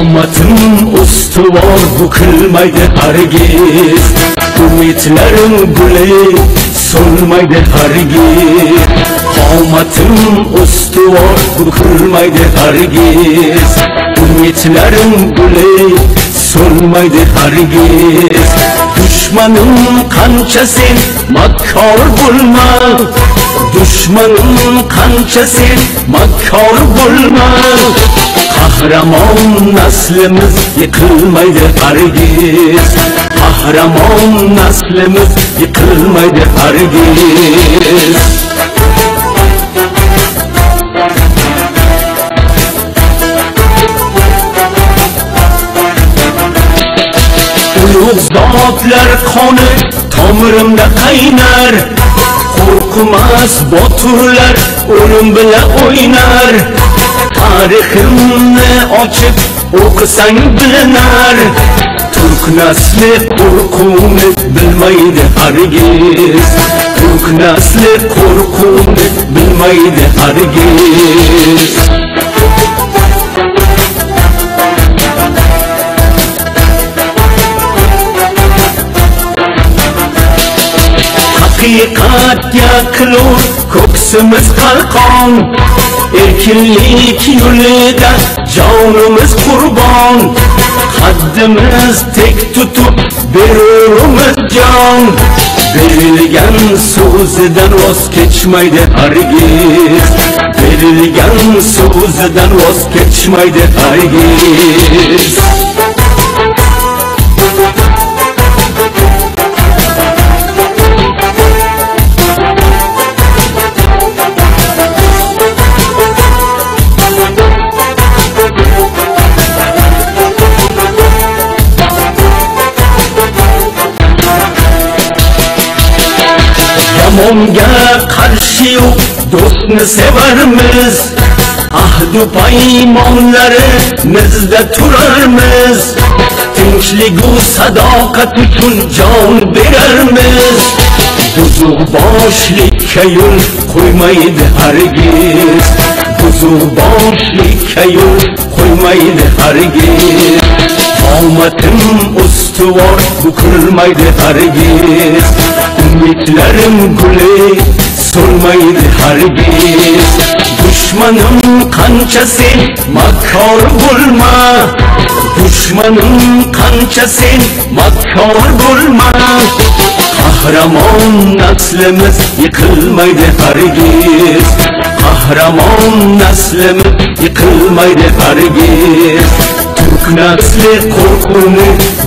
Damatın ustu var bu kırmaydı hargiz Ümitlerin güleyi sunmaydı hargiz Hamatım ustuvar bu kırmaydı hargiz Niyetlerim güley sunmaydı hargiz Düşmanım kançasın makkar bulma. Bo'lma Dushmanim qancha sen makkor bo'lma Qahramon naslimiz yiqilmaydi hargiz Qahramon naslimiz yiqilmaydi hargiz Ulug' zotlar qoni tomirimda qaynar Qo'rqmas boturlar o'lim bilan o'ynar. Tariximni ochib o'qisang bilinar Turk nasli qo'rquvni bilmaydi hargiz. Turk nasli qo'rquvni bilmaydi hargiz. Haqiqatga qilur ko'ksimiz qalqon. Erkinlik yo'lida jonimiz qurbon. Qaddimiz tek tutib berurimiz jon. Berilgan so'zidan voz kechmaydi hargiz. Berilgan so'zidan voz kechmaydi hargiz. Yomonga qarshi yo'q do'stni sevarmiz. Ahdu paymonlarimizda turarmiz. Tinchligu sadoqat uchun jon berarmiz. Buzuq boshlikka yo'l qo'ymaydi hargiz. Buzuq boshlikka yo'l qo'ymaydi hargiz. Qomatim ustuvor bukilmaydi hargiz. Yiğitlerim güle sormaydı harbi. Düşmanın kançası makar vurma. Düşmanın kançası makar vurma. Kahraman neslimiz yıkılmaydı hargiz Kahraman neslimiz yıkılmaydı hargiz Türk nesli korkunu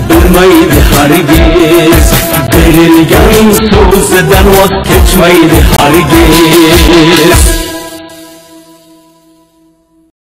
bilmeydi hargiz verilgen sözden vazgeçmeydi hargiz